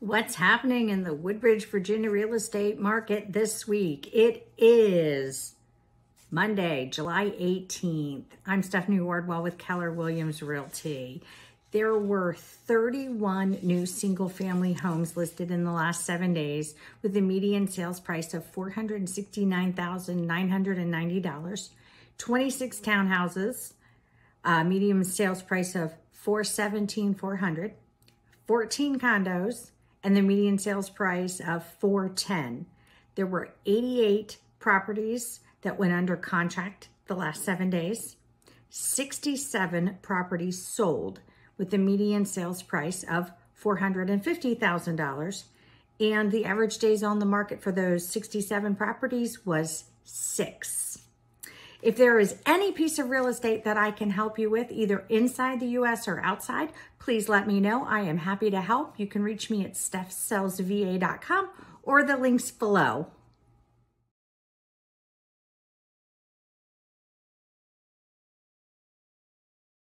What's happening in the Woodbridge, Virginia real estate market this week? It is Monday, July 18th. I'm Stephanie Wardwell with Keller Williams Realty. There were 31 new single family homes listed in the last seven days with a median sales price of $469,990, 26 townhouses, a median sales price of 417,400, 14 condos, and the median sales price of 410. There were 88 properties that went under contract the last 7 days. 67 properties sold with the median sales price of $450,000 and the average days on the market for those 67 properties was 6. If there is any piece of real estate that I can help you with, either inside the US or outside, please let me know. I am happy to help. You can reach me at stephsellsva.com or the links below.